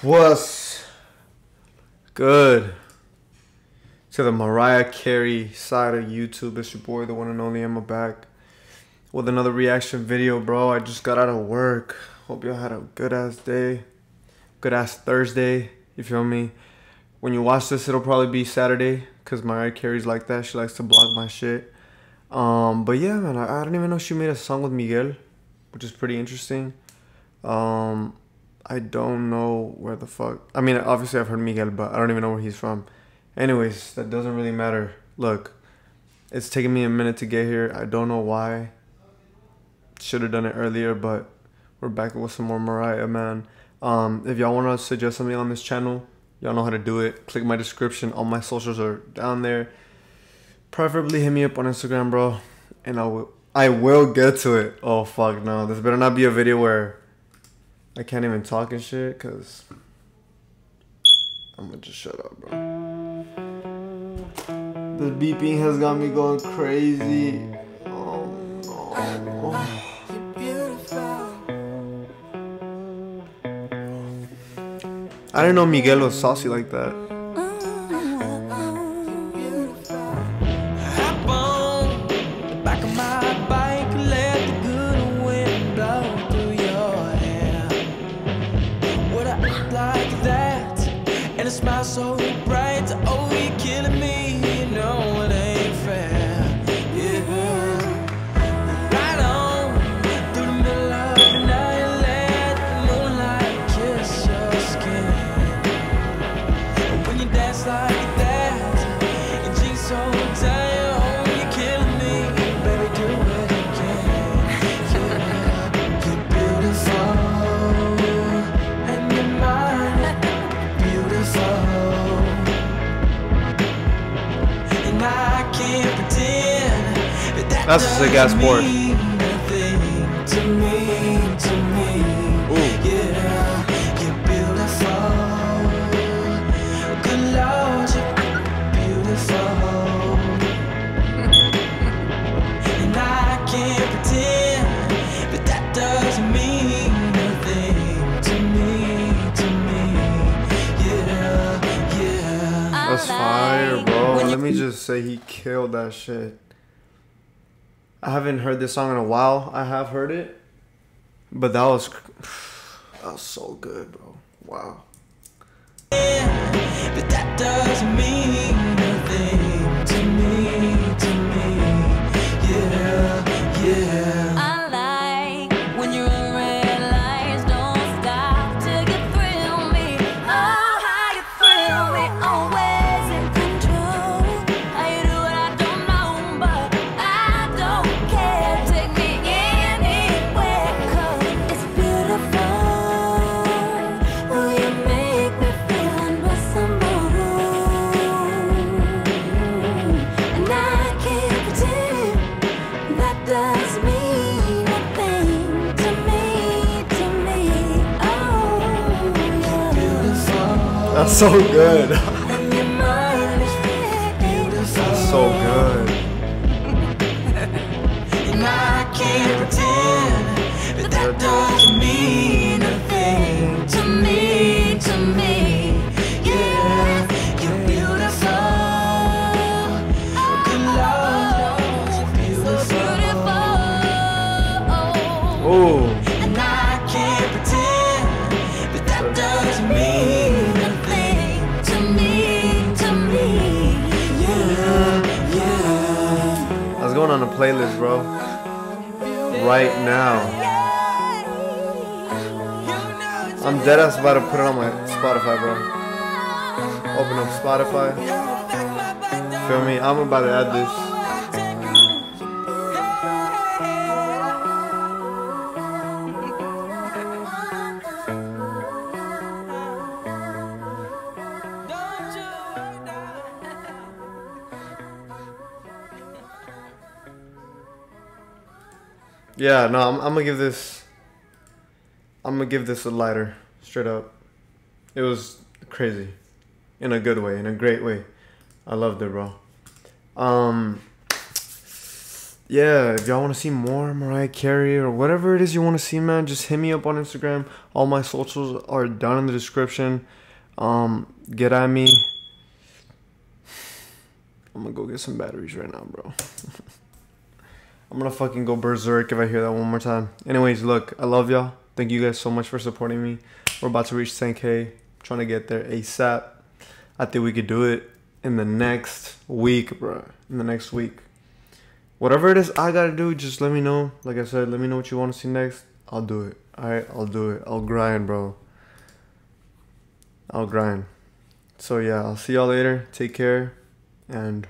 What's good? To the Mariah Carey side of YouTube, it's your boy, the one and only Emma back with another reaction video, bro. I just got out of work. Hope y'all had a good ass day, good ass Thursday. You feel me? When you watch this, it'll probably be Saturday because Mariah Carey's like that. She likes to block my shit. Um, but yeah, man, I, I don't even know she made a song with Miguel, which is pretty interesting. Um, I don't know where the fuck. I mean, obviously I've heard Miguel, but I don't even know where he's from. Anyways, that doesn't really matter. Look, it's taking me a minute to get here. I don't know why. Should have done it earlier, but we're back with some more Mariah, man. Um, if y'all want to suggest something on this channel, y'all know how to do it. Click my description. All my socials are down there. Preferably hit me up on Instagram, bro, and I will. I will get to it. Oh fuck no! This better not be a video where I can't even talk and shit, cause I'm gonna just shut up, bro. The beeping has got me going crazy. Oh no. I didn't know Miguel was saucy like that. And a smile so bright, me, to me. Yeah, yeah. That's fire, bro. Let me just say he killed that shit. I haven't heard this song in a while. I have heard it, but that was that was so good, bro. Wow. But That's so good. playlist, bro. Right now. I'm dead ass about to put it on my Spotify, bro. Open up Spotify. Feel me? I'm about to add this. Yeah, no, I'm, I'm gonna give this. I'm gonna give this a lighter, straight up. It was crazy, in a good way, in a great way. I loved it, bro. Um, yeah, if y'all want to see more Mariah Carey or whatever it is you want to see, man, just hit me up on Instagram. All my socials are down in the description. Um, get at me. I'm gonna go get some batteries right now, bro. I'm gonna fucking go berserk if I hear that one more time. Anyways, look, I love y'all. Thank you guys so much for supporting me. We're about to reach 10k. Trying to get there ASAP. I think we could do it in the next week, bro. In the next week. Whatever it is I gotta do, just let me know. Like I said, let me know what you want to see next. I'll do it. Alright, I'll do it. I'll grind, bro. I'll grind. So yeah, I'll see y'all later. Take care and